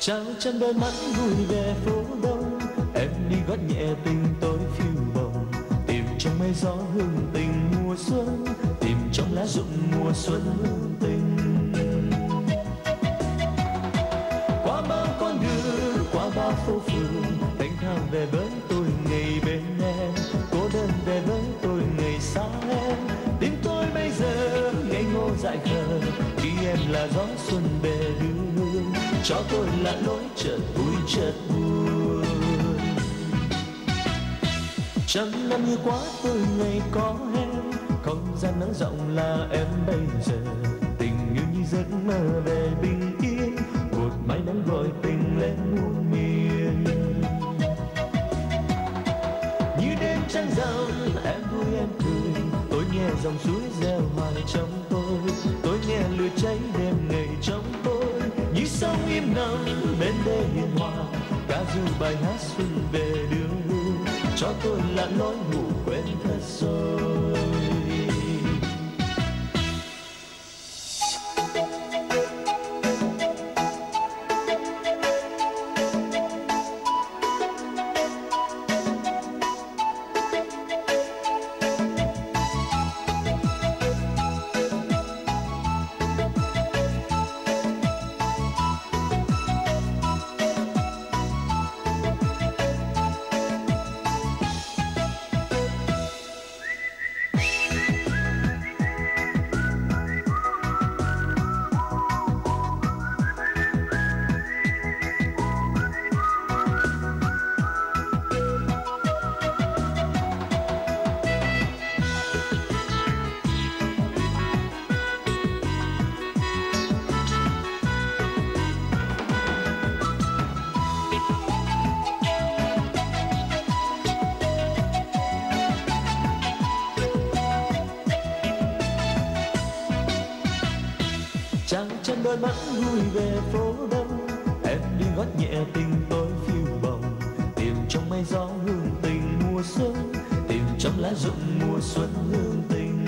chân đôi mắt vui về phố đông, em đi gót nhẹ tình tôi phiêu bồng. Tìm trong mây gió hương tình mùa xuân, tìm trong lá rụng mùa xuân hương tình. Qua bao con đường, qua bao phố phường, thanh thang về với tôi ngày bên em. Cô đơn về với tôi ngày xa em. Tim tôi bây giờ ngây ngô dại khờ, khi em là gió xuân về đưa cho tôi là lối chợt vui, chợt buồn. Trăm năm như quá tôi ngày có em, không gian nắng rộng là em bây giờ. Tình yêu như giấc mơ về bình yên, một mái nắng gọi tình lên muôn miền. Như đêm trăng rằm em vui, em cười. Tôi nghe dòng suối reo hoài trong tôi tôi nghe lửa cháy đêm ngày trong tôi như sông im nằm bên đê hiền hòa, ca du bài hát xuân về đưa cho tôi là lối ngủ quên thật rồi Chàng chân đôi mắt vui về phố đông Em đi gót nhẹ tình tôi phiêu bồng. Tìm trong mây gió hương tình mùa xuân Tìm trong lá rụng mùa xuân hương tình.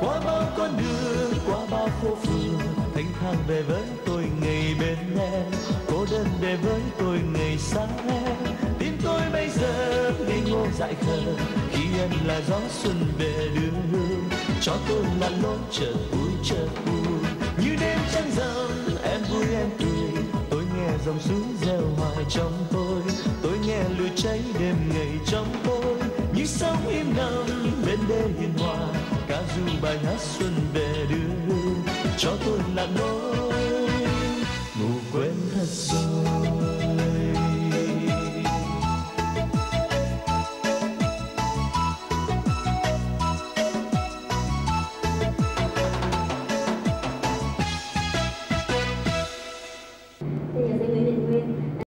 Qua bao con đường, qua bao phố phường Thanh thang về với tôi ngày bên em. Cô đơn về với tôi ngày xa em. Tim tôi bây giờ ngây ngô dại khờ Khi em là gió xuân về đưa hương. Cho tôi là lối chợt vui chợt buồn Như đêm trăng rằm, em vui, em cười. Tôi nghe dòng suối reo hoài trong tôi. Tôi nghe lửa cháy đêm ngày trong tôi. Như sóng im lặng bên đê hiền hòa. Ca du bài hát xuân về đưa Cho tôi là lối